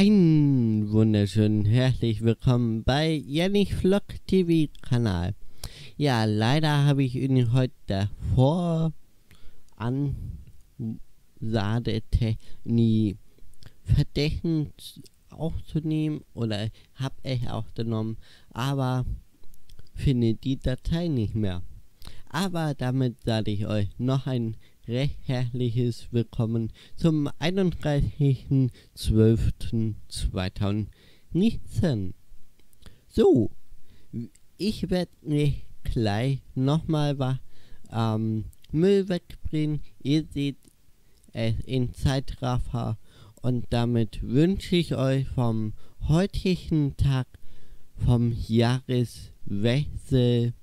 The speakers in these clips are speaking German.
Ein wunderschön herzlich willkommen bei Jenny Vlog TV Kanal. Ja, leider habe ich Ihnen heute davor an Sadetechnik Verdächten aufzunehmen oder habe ich auch genommen, aber finde die Datei nicht mehr. Aber damit sage ich euch noch ein recht herzliches Willkommen zum 31.12.2019. So, ich werde nicht gleich nochmal was ähm, Müll wegbringen. Ihr seht es in Zeitraffer und damit wünsche ich euch vom heutigen Tag vom Jahreswechsel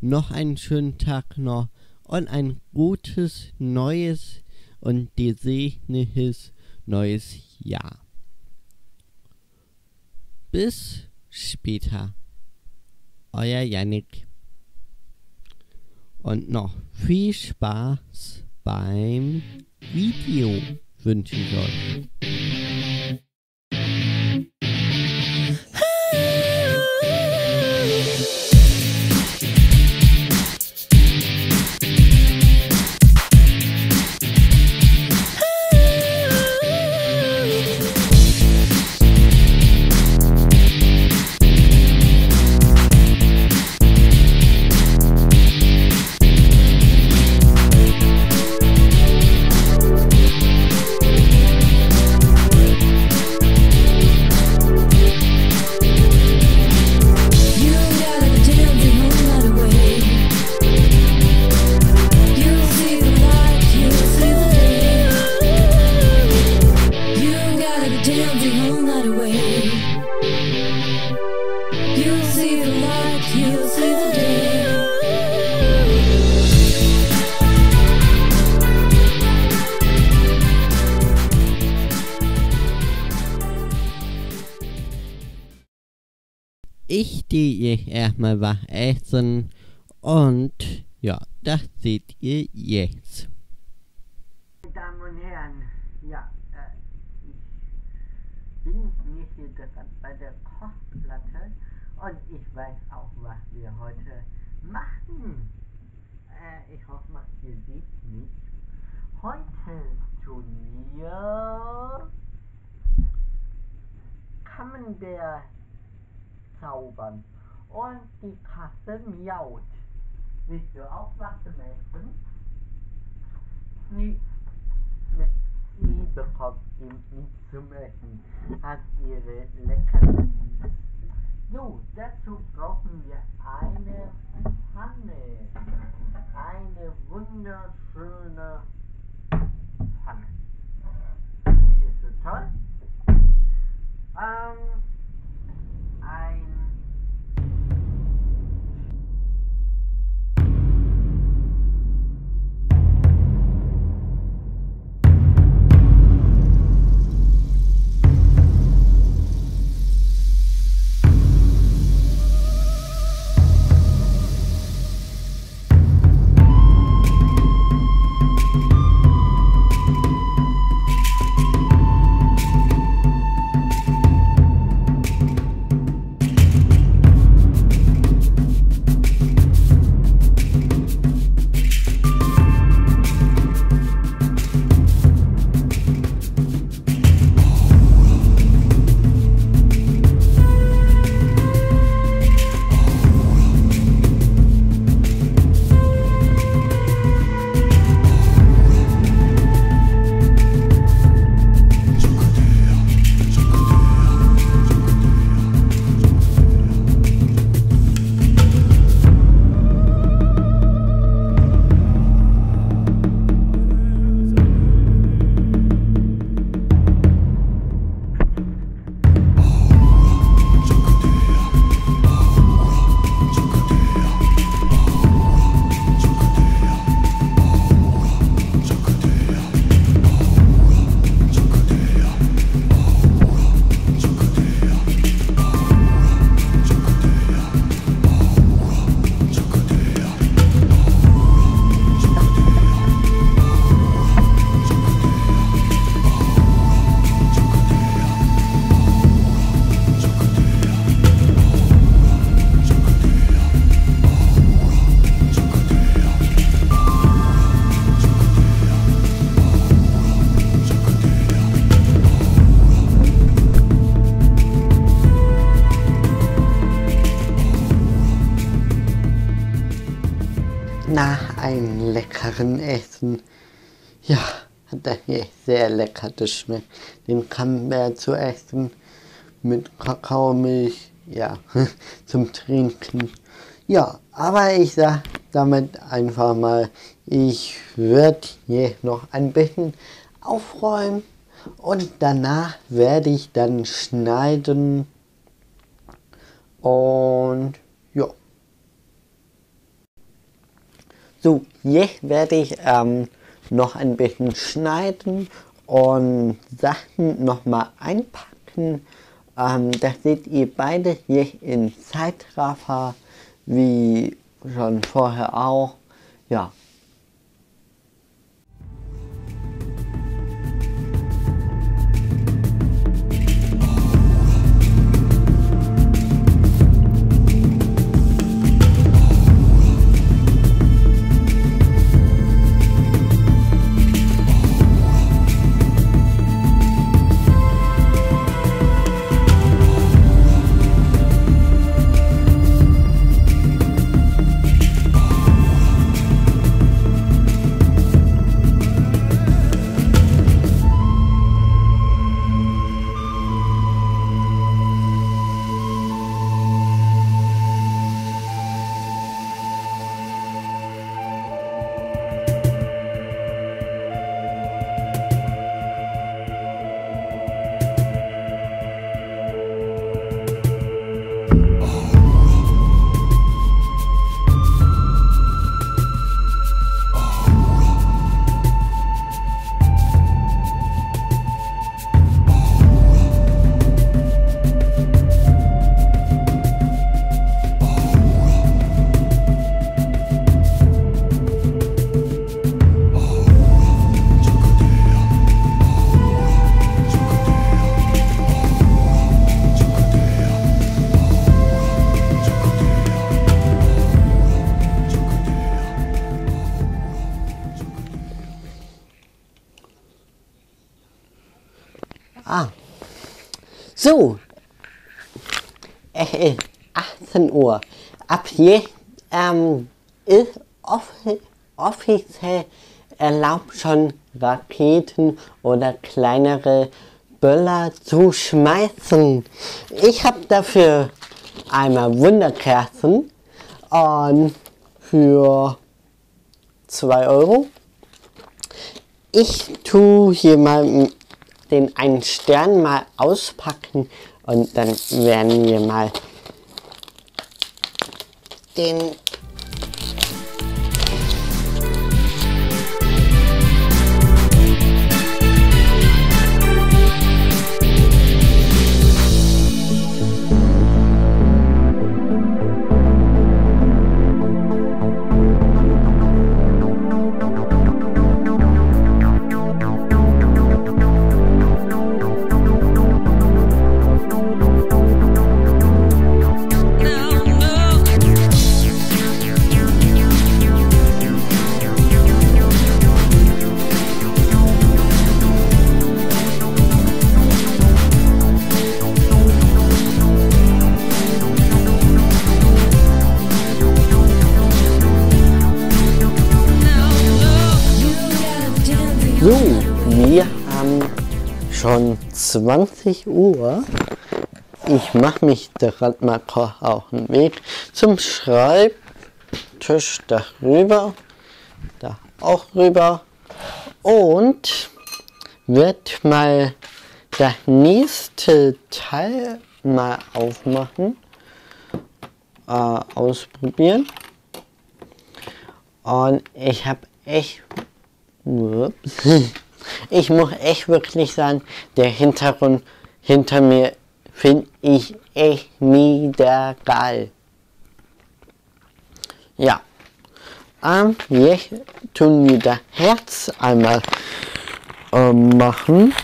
noch einen schönen Tag noch und ein gutes neues und gesegnetes neues Jahr. Bis später. Euer Yannick. Und noch viel Spaß beim Video wünsche ich euch. Ich gehe erstmal was essen und ja, das seht ihr jetzt. Meine Damen und Herren, ja, äh, ich bin mir hier gerade bei der Kochplatte und ich weiß auch, was wir heute machen. Äh, ich hoffe mal, ihr seht mich. Heute tun wir Camembert zaubern und die Kasse miaut. Willst du auch was zum Essen? Nee, Ne, Sie bekommt eben nichts zum Essen, hat ihre Leckerlis. So, dazu brauchen wir eine Pfanne. Eine wunderschöne Pfanne. Ist so toll. Ähm, leckeren Essen. Ja, hat echt sehr lecker geschmeckt. Den Camembert zu essen mit Kakaomilch, ja, zum Trinken. Ja, aber ich sag damit einfach mal, ich werde hier noch ein bisschen aufräumen und danach werde ich dann schneiden und ja. So, jetzt werde ich ähm, noch ein bisschen schneiden und Sachen nochmal einpacken. Ähm, das seht ihr beide hier in Zeitraffer, wie schon vorher auch. Ja. Ah. So. Ist 18 Uhr. Ab jetzt ähm, ist offi offiziell erlaubt schon Raketen oder kleinere Böller zu schmeißen. Ich habe dafür einmal Wunderkerzen und für 2 Euro. Ich tue mal den einen Stern mal auspacken und dann werden wir mal den 20 Uhr. Ich mache mich gerade mal auf den Weg zum Schreibtisch darüber, da auch rüber und wird mal das nächste Teil mal aufmachen, äh, ausprobieren. Und ich habe echt. Ich muss echt wirklich sagen, der Hintergrund hinter mir finde ich echt mega. Ja. Ähm, jetzt tun wir das Herz einmal ähm, machen.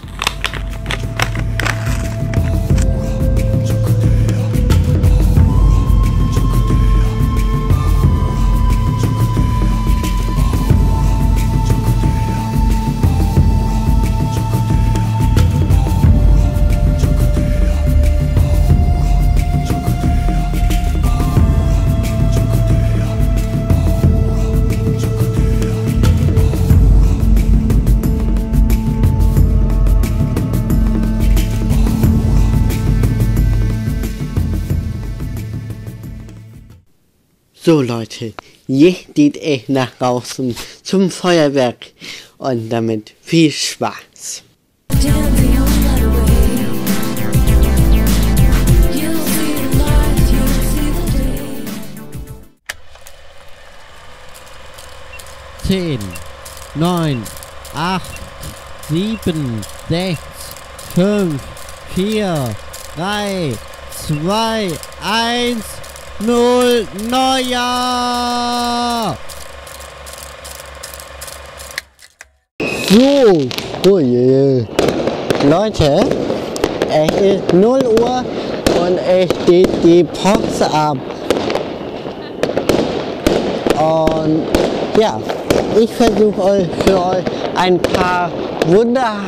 So Leute, jetzt geht es nach draußen zum Feuerwerk und damit viel Spaß. Dancing all night away. You'll see the light, you'll see the day. 10, 9, 8, 7, 6, 5, 4, 3, 2, 1, 0, Neujahr! So, oh je. Leute, es ist 0 Uhr und es geht die Post ab. Und ja, ich versuche euch für euch ein paar wunderhafte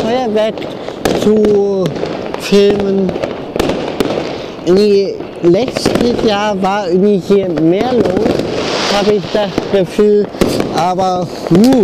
Feuerwerk zu filmen. Die, letztes Jahr war irgendwie hier mehr los, habe ich das Gefühl, aber uh,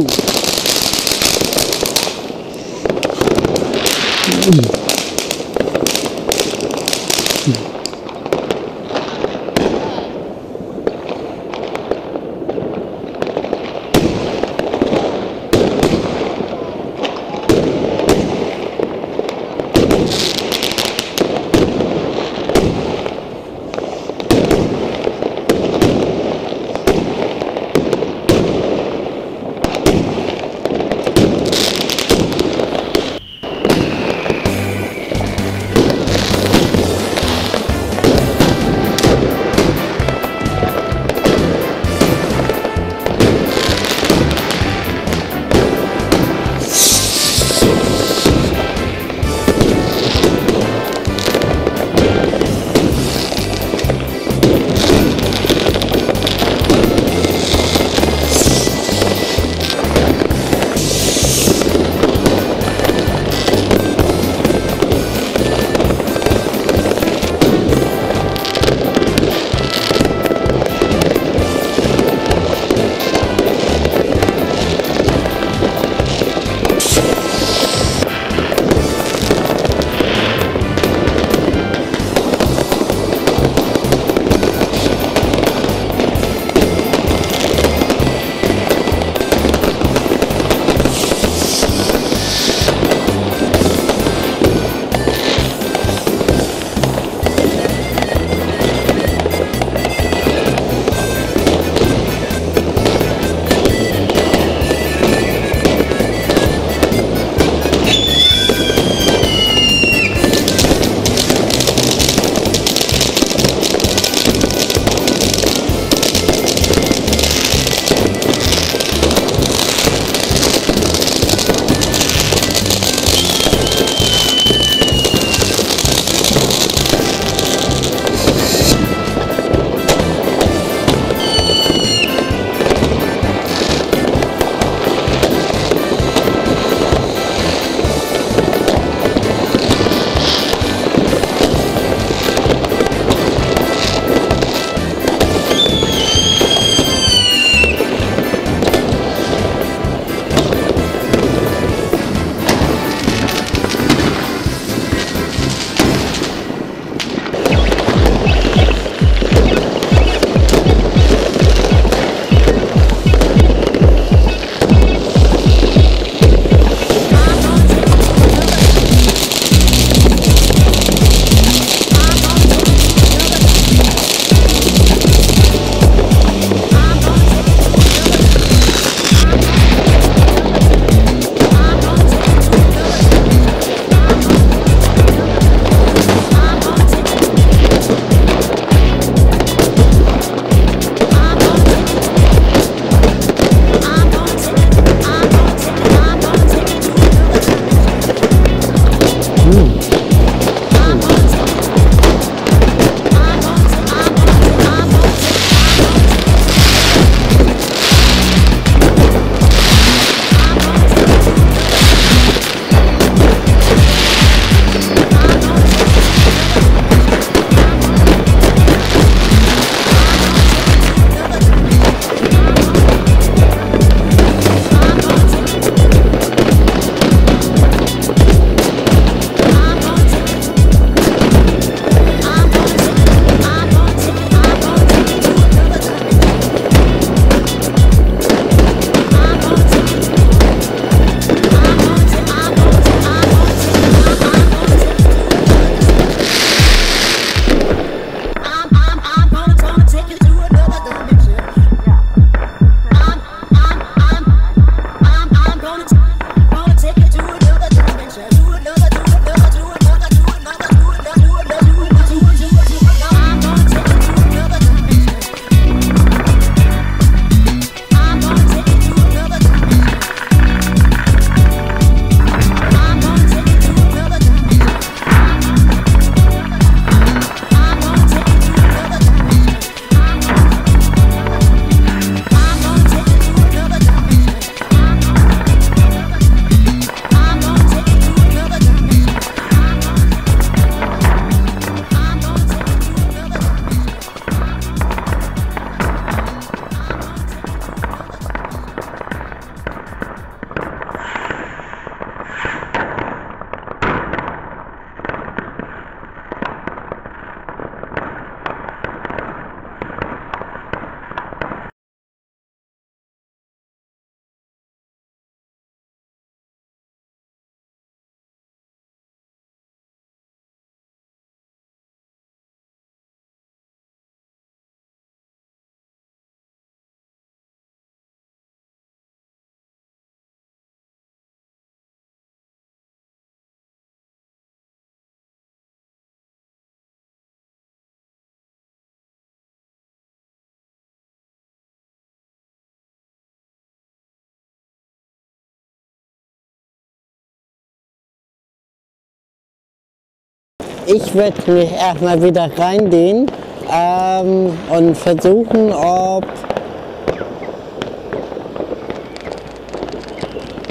ich werde mich erstmal wieder reindehnen ähm, und versuchen, ob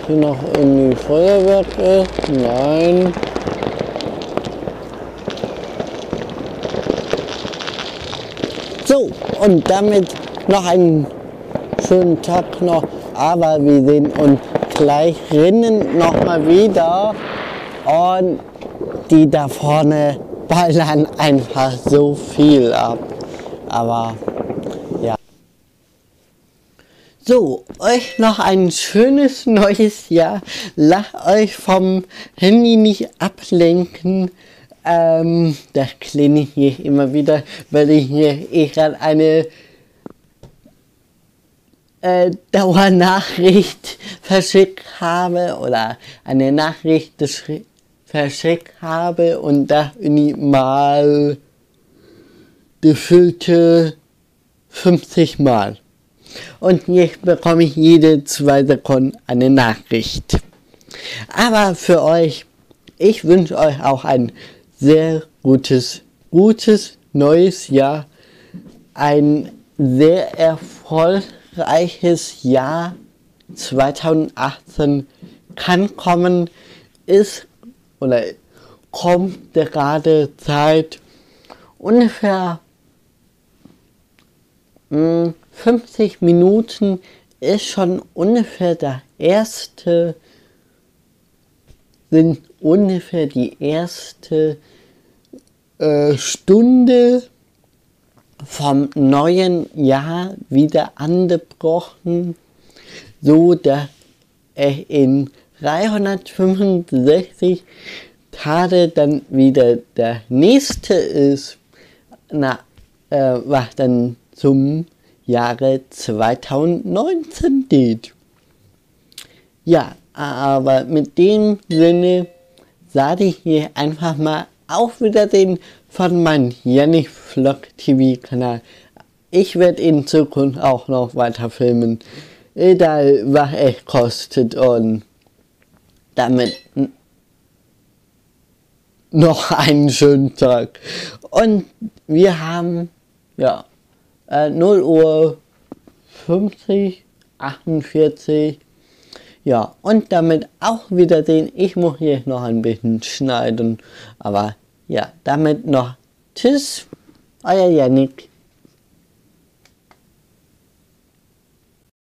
hier noch irgendwie Feuerwerk ist. Nein. So, und damit noch einen schönen Tag noch. Aber wir sehen uns gleich drinnen nochmal wieder. Und die da vorne ballern einfach so viel ab. Aber ja. So, euch noch ein schönes neues Jahr. Lasst euch vom Handy nicht ablenken. Ähm, das klinge ich hier immer wieder, weil ich hier eh gerade eine äh, Dauernachricht verschickt habe oder eine Nachricht verschickt habe und da mal gefüllte 50 Mal. Und jetzt bekomme ich jede zwei Sekunden eine Nachricht. Aber für euch, ich wünsche euch auch ein sehr gutes, gutes neues Jahr. Ein sehr erfolgreiches Jahr 2018 kann kommen, ist oder kommt gerade Zeit ungefähr mh, hm, 50 Minuten ist schon ungefähr der erste sind ungefähr die erste äh, Stunde vom neuen Jahr wieder angebrochen, so dass er in 365 Tage dann wieder der nächste ist, na, äh, was dann zum Jahre 2019 geht. Ja, aber mit dem Sinne sage ich hier einfach mal auf Wiedersehen von meinem Janik Vlog TV Kanal. Ich werde in Zukunft auch noch weiter filmen, egal was es kostet und damit noch einen schönen Tag. Und wir haben, ja, äh, 0 Uhr 50, 48, ja, und damit auch wieder den, ich muss hier noch ein bisschen schneiden, aber ja, damit noch Tschüss, euer Yannick.